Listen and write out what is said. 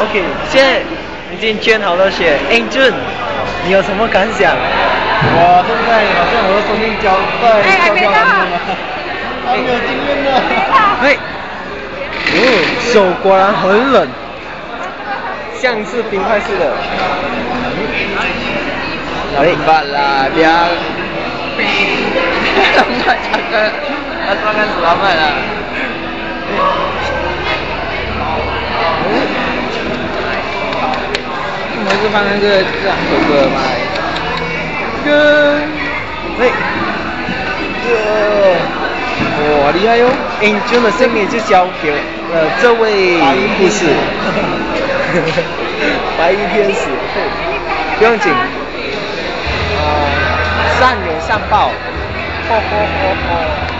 OK，现在已经捐好了血。英俊，你有什么感想？我现在好像我的生命交在交交完了，还没有经验呢。嘿，哦，手果然很冷，像是冰块似的。Lambat lah dia. Lambat cakap. Asal kan selamat lah. Mereka panggil ke Cakap ke mai Ke Hey. 哇，厉害哟！英俊的生命就交给呃这位护士，白衣天使，不用紧，呃，善有善报，吼吼吼吼。